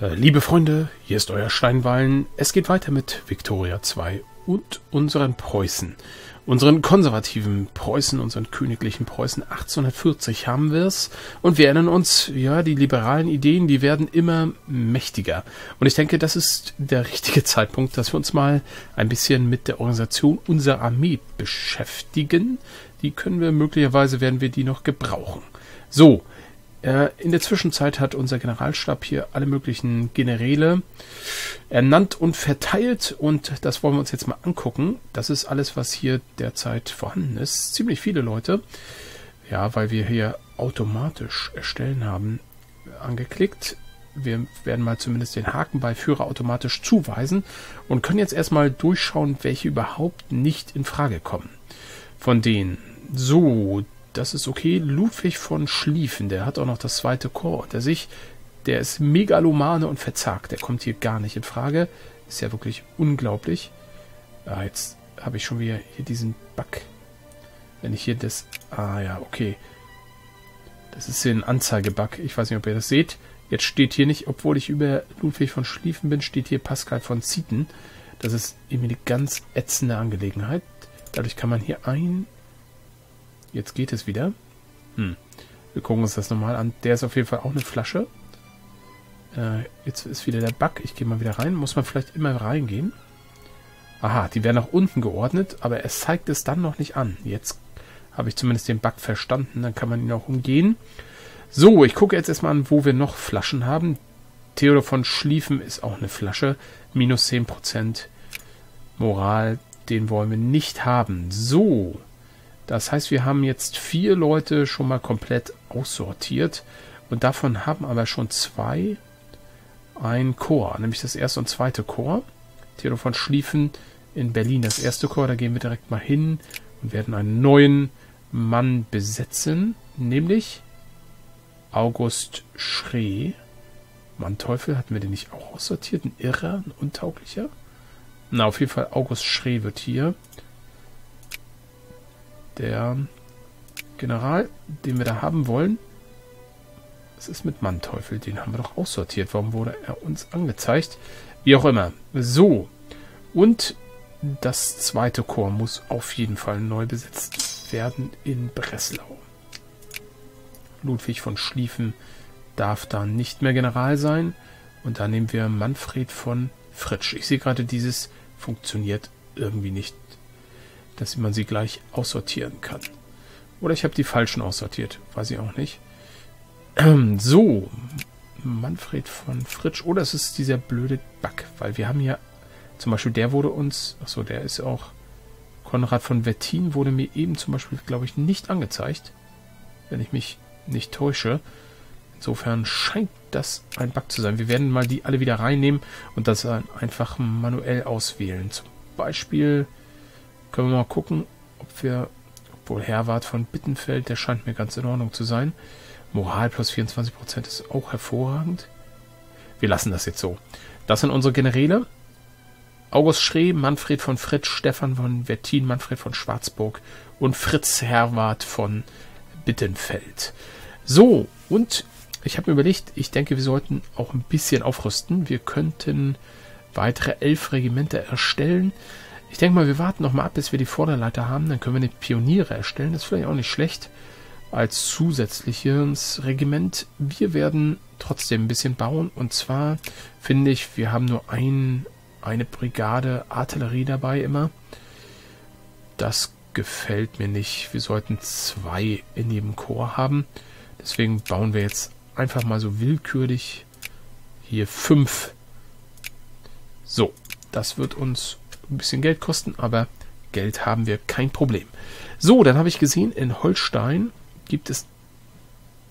Äh, liebe Freunde, hier ist euer Steinwallen. Es geht weiter mit Victoria 2 und unseren Preußen. Unseren konservativen Preußen, unseren königlichen Preußen 1840 haben wir es. Und wir erinnern uns, ja, die liberalen Ideen, die werden immer mächtiger. Und ich denke, das ist der richtige Zeitpunkt, dass wir uns mal ein bisschen mit der Organisation unserer Armee beschäftigen. Die können wir möglicherweise, werden wir die noch gebrauchen. So, in der Zwischenzeit hat unser Generalstab hier alle möglichen Generäle ernannt und verteilt und das wollen wir uns jetzt mal angucken. Das ist alles, was hier derzeit vorhanden ist. Ziemlich viele Leute. Ja, weil wir hier automatisch erstellen haben angeklickt. Wir werden mal zumindest den Haken bei Führer automatisch zuweisen und können jetzt erstmal durchschauen, welche überhaupt nicht in Frage kommen. Von denen. So, das ist okay. Ludwig von Schlieffen, der hat auch noch das zweite Chor der sich. Der ist megalomane und verzagt. Der kommt hier gar nicht in Frage. Ist ja wirklich unglaublich. Ah, jetzt habe ich schon wieder hier diesen Bug. Wenn ich hier das... Ah ja, okay. Das ist hier ein Anzeigebug. Ich weiß nicht, ob ihr das seht. Jetzt steht hier nicht, obwohl ich über Ludwig von Schlieffen bin, steht hier Pascal von Zieten. Das ist irgendwie eine ganz ätzende Angelegenheit. Dadurch kann man hier ein Jetzt geht es wieder. Hm. Wir gucken uns das nochmal an. Der ist auf jeden Fall auch eine Flasche. Äh, jetzt ist wieder der Bug. Ich gehe mal wieder rein. Muss man vielleicht immer reingehen? Aha, die werden nach unten geordnet, aber es zeigt es dann noch nicht an. Jetzt habe ich zumindest den Bug verstanden. Dann kann man ihn auch umgehen. So, ich gucke jetzt erstmal an, wo wir noch Flaschen haben. Theodor von Schlieffen ist auch eine Flasche. Minus 10% Moral. Den wollen wir nicht haben. So. Das heißt, wir haben jetzt vier Leute schon mal komplett aussortiert und davon haben aber schon zwei ein Chor, nämlich das erste und zweite Chor. Theodor von Schlieffen in Berlin das erste Chor, da gehen wir direkt mal hin und werden einen neuen Mann besetzen, nämlich August Schree. Manteuffel, hatten wir den nicht auch aussortiert? Ein Irrer, ein Untauglicher? Na, auf jeden Fall August Schree wird hier der General, den wir da haben wollen. Was ist mit Manteuffel? Den haben wir doch aussortiert. Warum wurde er uns angezeigt? Wie auch immer. So. Und das zweite Chor muss auf jeden Fall neu besetzt werden in Breslau. Ludwig von Schlieffen darf da nicht mehr General sein. Und da nehmen wir Manfred von Fritsch. Ich sehe gerade, dieses funktioniert irgendwie nicht dass man sie gleich aussortieren kann. Oder ich habe die falschen aussortiert. Weiß ich auch nicht. so. Manfred von Fritsch. Oder es ist dieser blöde Bug. Weil wir haben ja... Zum Beispiel der wurde uns... Achso, der ist auch... Konrad von Wettin wurde mir eben zum Beispiel, glaube ich, nicht angezeigt. Wenn ich mich nicht täusche. Insofern scheint das ein Bug zu sein. Wir werden mal die alle wieder reinnehmen und das einfach manuell auswählen. Zum Beispiel können wir mal gucken, ob wir, obwohl Herwart von Bittenfeld, der scheint mir ganz in Ordnung zu sein. Moral plus 24% ist auch hervorragend. Wir lassen das jetzt so. Das sind unsere Generäle. August Schree, Manfred von Fritz, Stefan von Wettin, Manfred von Schwarzburg und Fritz Herwart von Bittenfeld. So, und ich habe mir überlegt, ich denke, wir sollten auch ein bisschen aufrüsten. Wir könnten weitere elf Regimenter erstellen. Ich denke mal, wir warten noch mal ab, bis wir die Vorderleiter haben. Dann können wir eine Pioniere erstellen. Das ist vielleicht auch nicht schlecht als zusätzliches Regiment. Wir werden trotzdem ein bisschen bauen. Und zwar finde ich, wir haben nur ein, eine Brigade Artillerie dabei immer. Das gefällt mir nicht. Wir sollten zwei in jedem Chor haben. Deswegen bauen wir jetzt einfach mal so willkürlich hier fünf. So, das wird uns ein bisschen Geld kosten, aber Geld haben wir kein Problem. So, dann habe ich gesehen, in Holstein gibt es,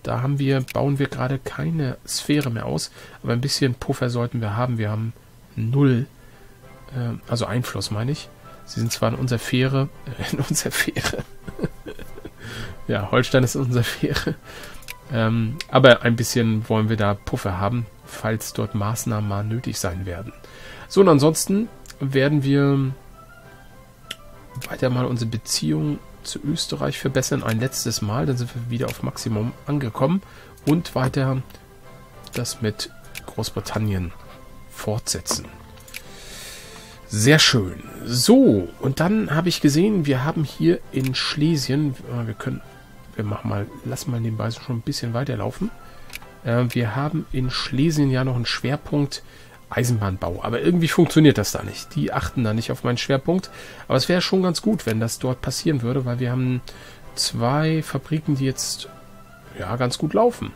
da haben wir, bauen wir gerade keine Sphäre mehr aus, aber ein bisschen Puffer sollten wir haben. Wir haben null, äh, also Einfluss meine ich. Sie sind zwar in unserer Fähre, äh, in unserer Fähre. ja, Holstein ist in unserer Fähre. Ähm, aber ein bisschen wollen wir da Puffer haben, falls dort Maßnahmen mal nötig sein werden. So, und ansonsten werden wir weiter mal unsere Beziehung zu Österreich verbessern. Ein letztes Mal, dann sind wir wieder auf Maximum angekommen. Und weiter das mit Großbritannien fortsetzen. Sehr schön. So, und dann habe ich gesehen, wir haben hier in Schlesien, äh, wir können, wir machen mal, lassen mal nebenbei schon ein bisschen weiterlaufen. Äh, wir haben in Schlesien ja noch einen Schwerpunkt Eisenbahnbau, aber irgendwie funktioniert das da nicht. Die achten da nicht auf meinen Schwerpunkt. Aber es wäre schon ganz gut, wenn das dort passieren würde, weil wir haben zwei Fabriken, die jetzt ja ganz gut laufen.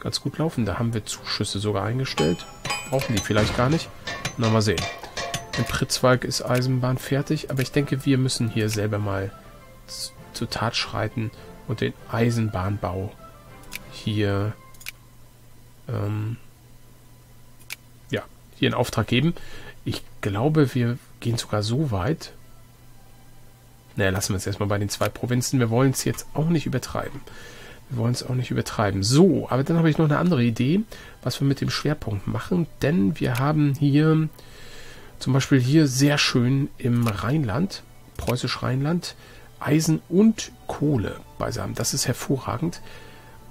Ganz gut laufen. Da haben wir Zuschüsse sogar eingestellt. Brauchen die vielleicht gar nicht. Na, mal sehen. In Pritzwalk ist Eisenbahn fertig, aber ich denke, wir müssen hier selber mal zur Tat schreiten und den Eisenbahnbau hier ähm, hier in Auftrag geben. Ich glaube, wir gehen sogar so weit. Naja, lassen wir es erstmal bei den zwei Provinzen. Wir wollen es jetzt auch nicht übertreiben. Wir wollen es auch nicht übertreiben. So, aber dann habe ich noch eine andere Idee, was wir mit dem Schwerpunkt machen. Denn wir haben hier zum Beispiel hier sehr schön im Rheinland, preußisch Rheinland, Eisen und Kohle beisammen. Das ist hervorragend.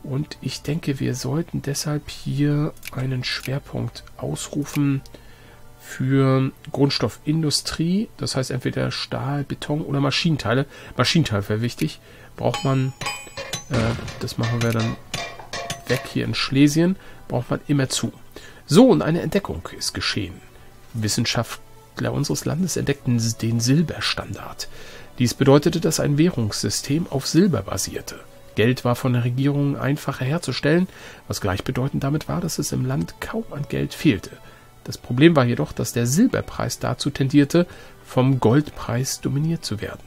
Und ich denke, wir sollten deshalb hier einen Schwerpunkt ausrufen für Grundstoffindustrie. Das heißt entweder Stahl, Beton oder Maschinenteile. Maschinenteile wäre wichtig. Braucht man, äh, das machen wir dann weg hier in Schlesien, braucht man immer zu. So, und eine Entdeckung ist geschehen. Wissenschaftler unseres Landes entdeckten den Silberstandard. Dies bedeutete, dass ein Währungssystem auf Silber basierte. Geld war von der Regierung einfacher herzustellen, was gleichbedeutend damit war, dass es im Land kaum an Geld fehlte. Das Problem war jedoch, dass der Silberpreis dazu tendierte, vom Goldpreis dominiert zu werden.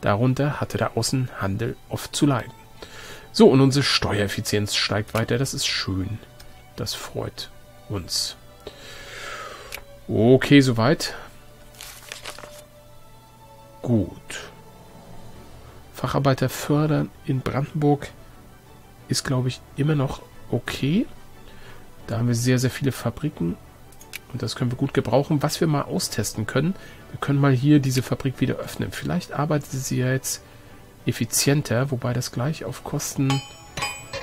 Darunter hatte der Außenhandel oft zu leiden. So, und unsere Steuereffizienz steigt weiter. Das ist schön. Das freut uns. Okay, soweit. Gut. Facharbeiter fördern in Brandenburg ist, glaube ich, immer noch okay. Da haben wir sehr, sehr viele Fabriken und das können wir gut gebrauchen. Was wir mal austesten können, wir können mal hier diese Fabrik wieder öffnen. Vielleicht arbeitet sie ja jetzt effizienter, wobei das gleich auf Kosten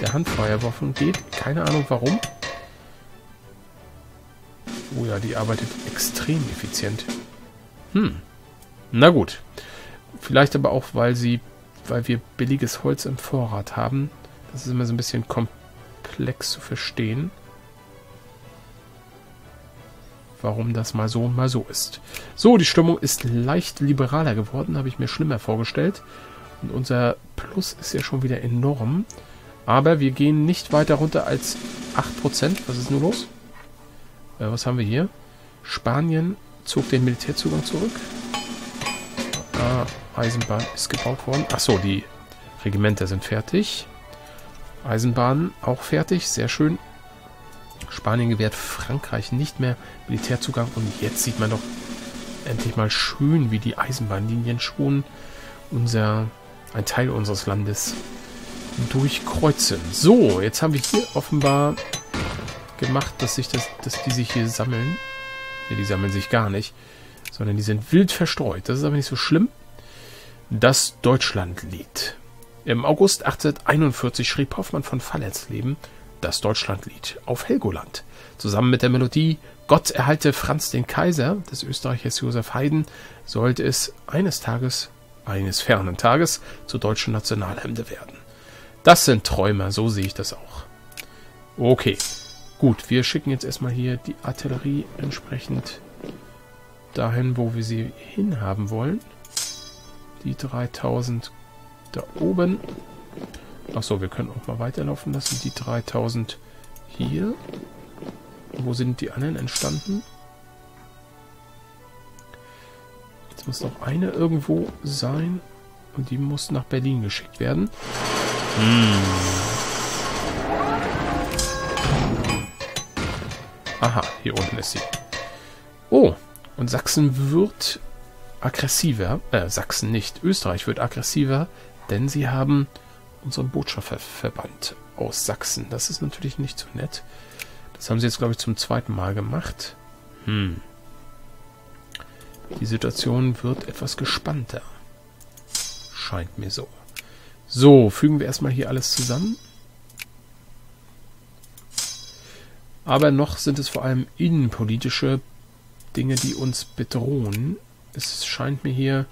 der Handfeuerwaffen geht. Keine Ahnung warum. Oh ja, die arbeitet extrem effizient. Hm. Na gut. Vielleicht aber auch, weil sie, weil wir billiges Holz im Vorrat haben. Das ist immer so ein bisschen komplex zu verstehen. Warum das mal so und mal so ist. So, die Stimmung ist leicht liberaler geworden, habe ich mir schlimmer vorgestellt. Und unser Plus ist ja schon wieder enorm. Aber wir gehen nicht weiter runter als 8%. Was ist nun los? Äh, was haben wir hier? Spanien zog den Militärzugang zurück. Ah, Eisenbahn ist gebaut worden. Achso, die Regimenter sind fertig. Eisenbahn auch fertig. Sehr schön. Spanien gewährt Frankreich nicht mehr Militärzugang. Und jetzt sieht man doch endlich mal schön, wie die Eisenbahnlinien schon unser, ein Teil unseres Landes durchkreuzen. So, jetzt haben wir hier offenbar gemacht, dass sich das, dass die sich hier sammeln. Ne, die sammeln sich gar nicht, sondern die sind wild verstreut. Das ist aber nicht so schlimm. Das Deutschlandlied. Im August 1841 schrieb Hoffmann von Fallersleben das Deutschlandlied auf Helgoland. Zusammen mit der Melodie Gott erhalte Franz den Kaiser des Österreichers Josef Haydn sollte es eines Tages, eines fernen Tages, zur deutschen Nationalhymne werden. Das sind Träume, so sehe ich das auch. Okay, Gut, wir schicken jetzt erstmal hier die Artillerie entsprechend dahin, wo wir sie hinhaben wollen. Die 3000 da oben. Achso, wir können auch mal weiterlaufen lassen. Die 3000 hier. Wo sind die anderen entstanden? Jetzt muss noch eine irgendwo sein. Und die muss nach Berlin geschickt werden. Hm. Aha, hier unten ist sie. Oh, und Sachsen wird aggressiver. Äh, Sachsen nicht. Österreich wird aggressiver, denn sie haben unseren Botschafter verbannt aus Sachsen. Das ist natürlich nicht so nett. Das haben sie jetzt, glaube ich, zum zweiten Mal gemacht. Hm. Die Situation wird etwas gespannter. Scheint mir so. So, fügen wir erstmal hier alles zusammen. Aber noch sind es vor allem innenpolitische Dinge, die uns bedrohen. Es scheint mir hier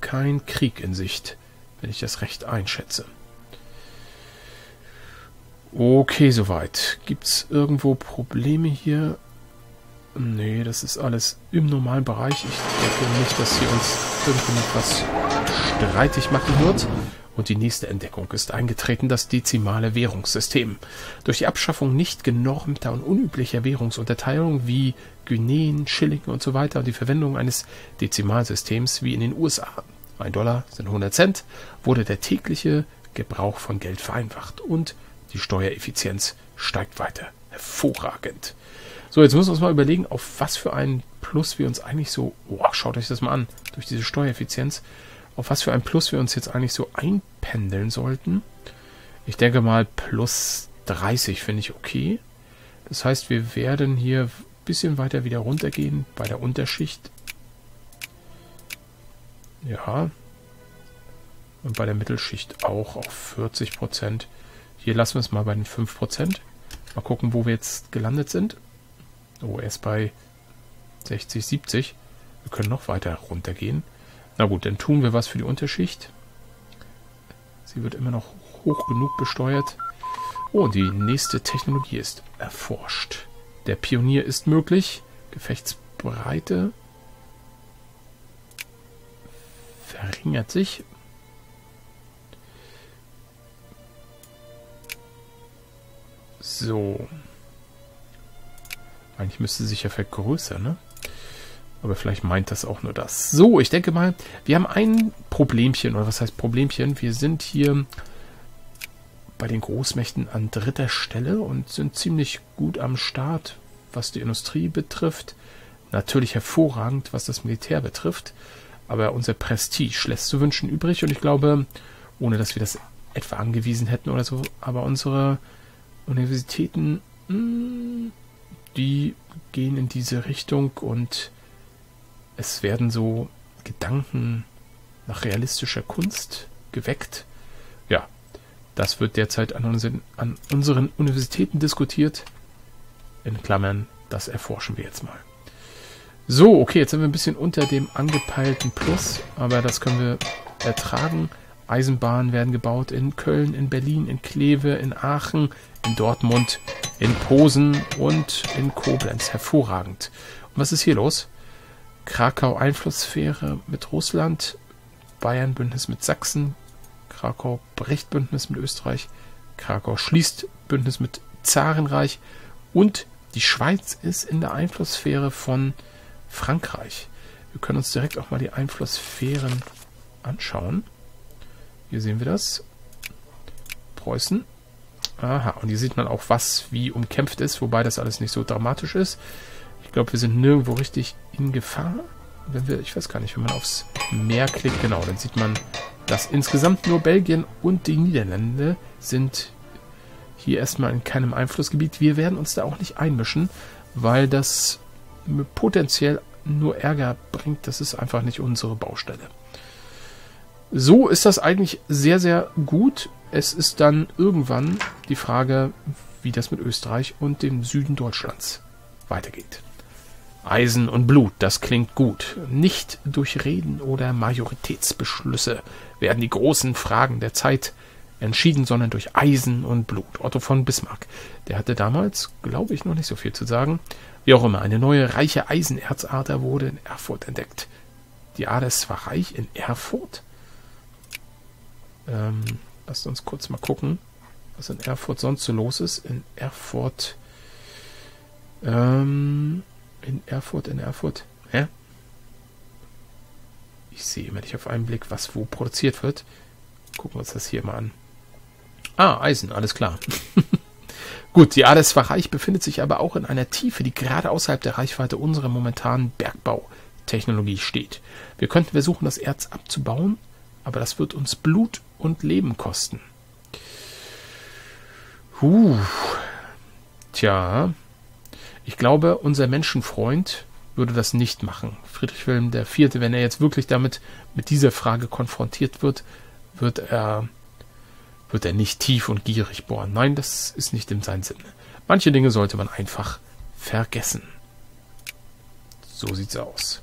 kein Krieg in Sicht, wenn ich das recht einschätze. Okay, soweit. Gibt es irgendwo Probleme hier? Nee, das ist alles im normalen Bereich. Ich denke nicht, dass hier uns irgendwas streitig machen wird. Und die nächste Entdeckung ist eingetreten, das dezimale Währungssystem. Durch die Abschaffung nicht genormter und unüblicher Währungsunterteilung wie Guineen, Schilling und so weiter und die Verwendung eines Dezimalsystems wie in den USA, 1 Dollar sind 100 Cent, wurde der tägliche Gebrauch von Geld vereinfacht und die Steuereffizienz steigt weiter. Hervorragend. So, jetzt müssen wir uns mal überlegen, auf was für einen Plus wir uns eigentlich so, oh, schaut euch das mal an, durch diese Steuereffizienz, auf was für ein Plus wir uns jetzt eigentlich so einpendeln sollten. Ich denke mal, plus 30 finde ich okay. Das heißt, wir werden hier ein bisschen weiter wieder runtergehen bei der Unterschicht. Ja. Und bei der Mittelschicht auch auf 40 Prozent. Hier lassen wir es mal bei den 5%. Mal gucken, wo wir jetzt gelandet sind. Oh, erst bei 60, 70. Wir können noch weiter runtergehen. Na gut, dann tun wir was für die Unterschicht. Sie wird immer noch hoch genug besteuert. Oh, die nächste Technologie ist erforscht. Der Pionier ist möglich. Gefechtsbreite verringert sich. So. Eigentlich müsste sich ja vergrößern, ne? Aber vielleicht meint das auch nur das. So, ich denke mal, wir haben ein Problemchen, oder was heißt Problemchen? Wir sind hier bei den Großmächten an dritter Stelle und sind ziemlich gut am Start, was die Industrie betrifft. Natürlich hervorragend, was das Militär betrifft. Aber unser Prestige lässt zu wünschen übrig und ich glaube, ohne dass wir das etwa angewiesen hätten oder so, aber unsere Universitäten, hm, die gehen in diese Richtung und es werden so Gedanken nach realistischer Kunst geweckt. Das wird derzeit an unseren, an unseren Universitäten diskutiert. In Klammern, das erforschen wir jetzt mal. So, okay, jetzt sind wir ein bisschen unter dem angepeilten Plus, aber das können wir ertragen. Eisenbahnen werden gebaut in Köln, in Berlin, in Kleve, in Aachen, in Dortmund, in Posen und in Koblenz. Hervorragend. Und was ist hier los? Krakau Einflusssphäre mit Russland, Bayern Bündnis mit Sachsen, Krakau bricht Bündnis mit Österreich, Krakau schließt Bündnis mit Zarenreich und die Schweiz ist in der Einflusssphäre von Frankreich. Wir können uns direkt auch mal die Einflusssphären anschauen. Hier sehen wir das. Preußen. Aha, und hier sieht man auch, was wie umkämpft ist, wobei das alles nicht so dramatisch ist. Ich glaube, wir sind nirgendwo richtig in Gefahr. Ich weiß gar nicht, wenn man aufs Meer klickt, genau, dann sieht man, dass insgesamt nur Belgien und die Niederlande sind hier erstmal in keinem Einflussgebiet. Wir werden uns da auch nicht einmischen, weil das potenziell nur Ärger bringt. Das ist einfach nicht unsere Baustelle. So ist das eigentlich sehr, sehr gut. Es ist dann irgendwann die Frage, wie das mit Österreich und dem Süden Deutschlands weitergeht. Eisen und Blut, das klingt gut. Nicht durch Reden oder Majoritätsbeschlüsse werden die großen Fragen der Zeit entschieden, sondern durch Eisen und Blut. Otto von Bismarck, der hatte damals, glaube ich, noch nicht so viel zu sagen. Wie auch immer, eine neue reiche Eisenerzader wurde in Erfurt entdeckt. Die Ader ist zwar reich in Erfurt. Ähm, lasst uns kurz mal gucken, was in Erfurt sonst so los ist. In Erfurt. Ähm, in Erfurt, in Erfurt. Hä? Ich sehe immer nicht auf einen Blick, was wo produziert wird. Gucken wir uns das hier mal an. Ah, Eisen, alles klar. Gut, die reich, befindet sich aber auch in einer Tiefe, die gerade außerhalb der Reichweite unserer momentanen Bergbautechnologie steht. Wir könnten versuchen, das Erz abzubauen, aber das wird uns Blut und Leben kosten. Huh. Tja, ich glaube, unser Menschenfreund würde das nicht machen. Friedrich Wilhelm IV., wenn er jetzt wirklich damit mit dieser Frage konfrontiert wird, wird er wird er nicht tief und gierig bohren. Nein, das ist nicht in seinem Sinne. Manche Dinge sollte man einfach vergessen. So sieht's aus.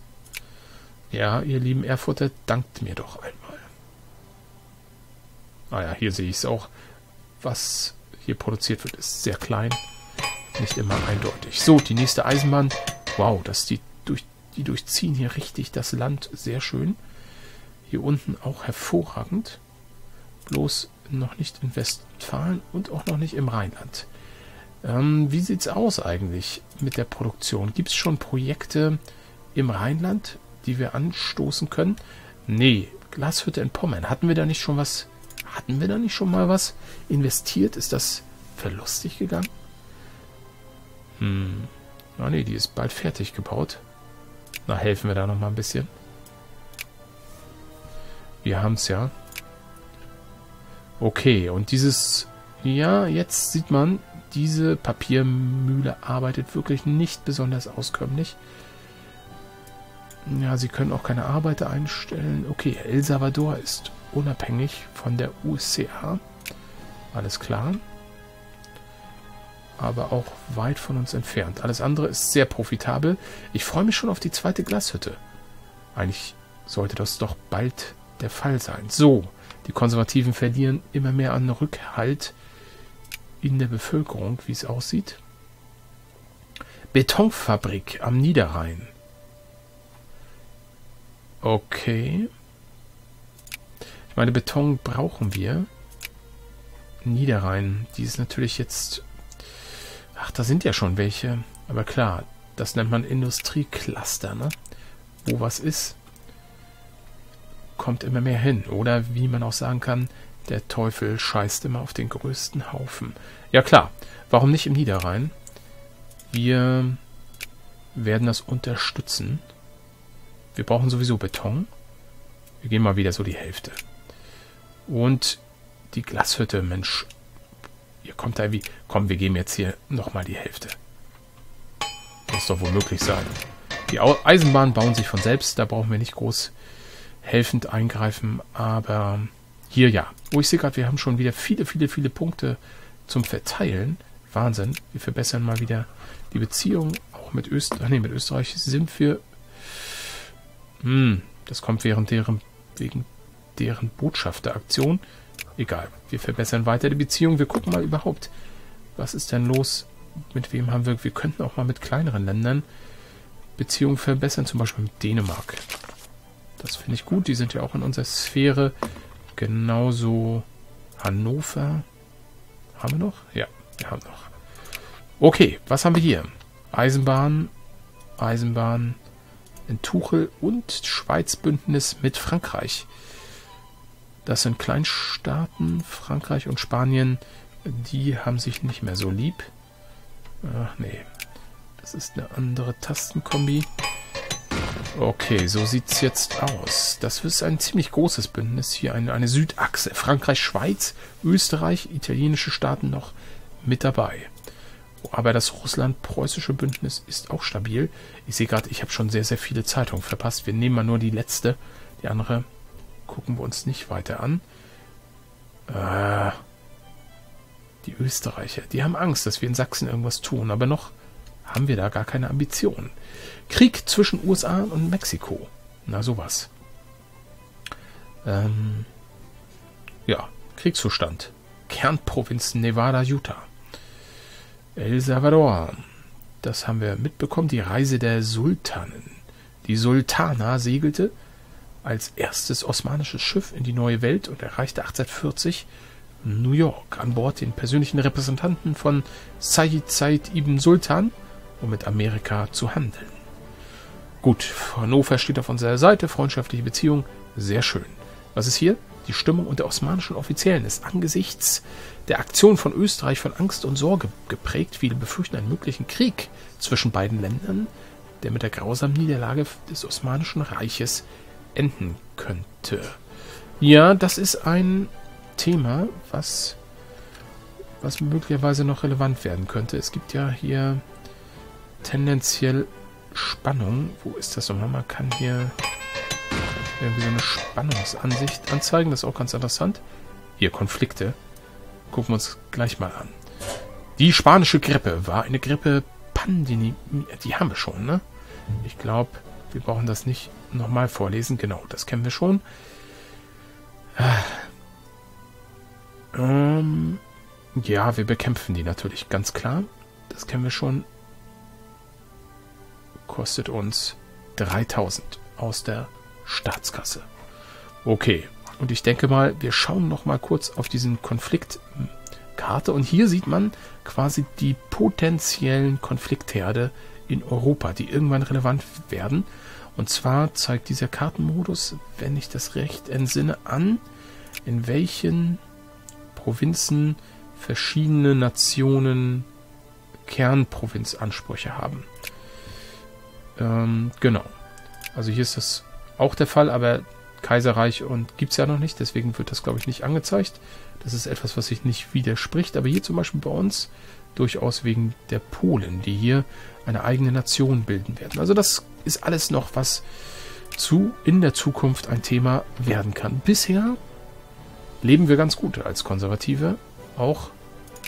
Ja, ihr lieben Erfurter, dankt mir doch einmal. Ah ja, hier sehe ich es auch. Was hier produziert wird, ist sehr klein. Nicht immer eindeutig. So, die nächste Eisenbahn. Wow, das die, durch, die durchziehen hier richtig das Land. Sehr schön. Hier unten auch hervorragend. Bloß noch nicht in Westfalen und auch noch nicht im Rheinland. Ähm, wie es aus eigentlich mit der Produktion? Gibt es schon Projekte im Rheinland, die wir anstoßen können? Nee, Glashütte in Pommern. Hatten wir da nicht schon was? Hatten wir da nicht schon mal was investiert? Ist das verlustig gegangen? Hm. Ah nee, die ist bald fertig gebaut. Na, helfen wir da noch mal ein bisschen. Wir haben es ja. Okay, und dieses... Ja, jetzt sieht man, diese Papiermühle arbeitet wirklich nicht besonders auskömmlich. Ja, sie können auch keine Arbeiter einstellen. Okay, El Salvador ist unabhängig von der USCA. Alles klar. Aber auch weit von uns entfernt. Alles andere ist sehr profitabel. Ich freue mich schon auf die zweite Glashütte. Eigentlich sollte das doch bald der Fall sein. So, die Konservativen verlieren immer mehr an Rückhalt in der Bevölkerung, wie es aussieht. Betonfabrik am Niederrhein. Okay. Ich meine, Beton brauchen wir. Niederrhein, die ist natürlich jetzt... Ach, da sind ja schon welche. Aber klar, das nennt man Industriecluster, ne? Wo was ist kommt immer mehr hin. Oder wie man auch sagen kann, der Teufel scheißt immer auf den größten Haufen. Ja klar, warum nicht im Niederrhein? Wir werden das unterstützen. Wir brauchen sowieso Beton. Wir gehen mal wieder so die Hälfte. Und die Glashütte, Mensch, ihr kommt da wie... Komm, wir geben jetzt hier nochmal die Hälfte. Muss doch wohl möglich sein. Die Eisenbahnen bauen sich von selbst, da brauchen wir nicht groß helfend eingreifen. Aber hier ja. Oh, ich sehe gerade, wir haben schon wieder viele, viele, viele Punkte zum Verteilen. Wahnsinn. Wir verbessern mal wieder die Beziehung. Auch mit Österreich. Nee, mit Österreich sind wir. Hm, das kommt während deren, wegen deren Botschafteraktion. Egal. Wir verbessern weiter die Beziehung. Wir gucken mal überhaupt, was ist denn los? Mit wem haben wir. Wir könnten auch mal mit kleineren Ländern Beziehungen verbessern, zum Beispiel mit Dänemark. Das finde ich gut. Die sind ja auch in unserer Sphäre. Genauso Hannover. Haben wir noch? Ja, wir haben noch. Okay, was haben wir hier? Eisenbahn, Eisenbahn in Tuchel und Schweizbündnis mit Frankreich. Das sind Kleinstaaten, Frankreich und Spanien, die haben sich nicht mehr so lieb. Ach nee, das ist eine andere Tastenkombi. Okay, so sieht es jetzt aus. Das ist ein ziemlich großes Bündnis. Hier eine, eine Südachse. Frankreich, Schweiz, Österreich, italienische Staaten noch mit dabei. Aber das russland-preußische Bündnis ist auch stabil. Ich sehe gerade, ich habe schon sehr, sehr viele Zeitungen verpasst. Wir nehmen mal nur die letzte. Die andere gucken wir uns nicht weiter an. Äh, die Österreicher, die haben Angst, dass wir in Sachsen irgendwas tun. Aber noch haben wir da gar keine Ambitionen. Krieg zwischen USA und Mexiko. Na, sowas. Ähm, ja, Kriegszustand. Kernprovinz Nevada, Utah. El Salvador. Das haben wir mitbekommen. Die Reise der Sultanen. Die Sultana segelte als erstes osmanisches Schiff in die neue Welt und erreichte 1840 New York an Bord den persönlichen Repräsentanten von Said Said ibn Sultan, um mit Amerika zu handeln. Gut, Hannover steht auf unserer Seite, freundschaftliche Beziehung, sehr schön. Was ist hier? Die Stimmung unter osmanischen Offiziellen ist angesichts der Aktion von Österreich von Angst und Sorge geprägt. Viele befürchten einen möglichen Krieg zwischen beiden Ländern, der mit der grausamen Niederlage des Osmanischen Reiches enden könnte. Ja, das ist ein Thema, was, was möglicherweise noch relevant werden könnte. Es gibt ja hier tendenziell Spannung. Wo ist das nochmal? Man kann hier irgendwie so eine Spannungsansicht anzeigen. Das ist auch ganz interessant. Hier, Konflikte. Gucken wir uns gleich mal an. Die spanische Grippe war eine Grippe-Pandemie. Die haben wir schon, ne? Ich glaube, wir brauchen das nicht nochmal vorlesen. Genau, das kennen wir schon. Ähm, ja, wir bekämpfen die natürlich, ganz klar. Das kennen wir schon. Kostet uns 3000 aus der Staatskasse. Okay, und ich denke mal, wir schauen noch mal kurz auf diesen Konfliktkarte. Und hier sieht man quasi die potenziellen Konfliktherde in Europa, die irgendwann relevant werden. Und zwar zeigt dieser Kartenmodus, wenn ich das recht entsinne, an, in welchen Provinzen verschiedene Nationen Kernprovinzansprüche haben. Ähm, genau. Also hier ist das auch der Fall, aber Kaiserreich und gibt es ja noch nicht, deswegen wird das, glaube ich, nicht angezeigt. Das ist etwas, was sich nicht widerspricht, aber hier zum Beispiel bei uns durchaus wegen der Polen, die hier eine eigene Nation bilden werden. Also das ist alles noch, was zu in der Zukunft ein Thema werden kann. Bisher leben wir ganz gut als Konservative. Auch,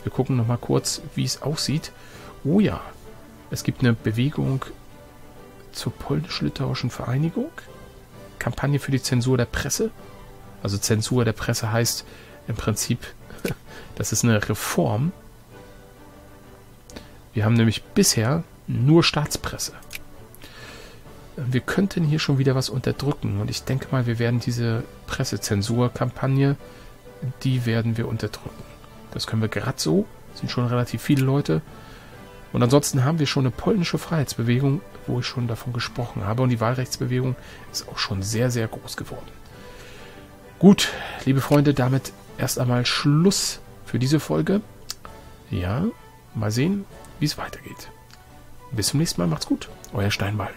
wir gucken nochmal kurz, wie es aussieht. Oh ja, es gibt eine Bewegung zur polnisch-litauischen Vereinigung. Kampagne für die Zensur der Presse. Also Zensur der Presse heißt im Prinzip, das ist eine Reform. Wir haben nämlich bisher nur Staatspresse. Wir könnten hier schon wieder was unterdrücken und ich denke mal, wir werden diese Pressezensurkampagne, die werden wir unterdrücken. Das können wir gerade so, sind schon relativ viele Leute. Und ansonsten haben wir schon eine polnische Freiheitsbewegung, wo ich schon davon gesprochen habe. Und die Wahlrechtsbewegung ist auch schon sehr, sehr groß geworden. Gut, liebe Freunde, damit erst einmal Schluss für diese Folge. Ja, mal sehen, wie es weitergeht. Bis zum nächsten Mal, macht's gut. Euer Steinball.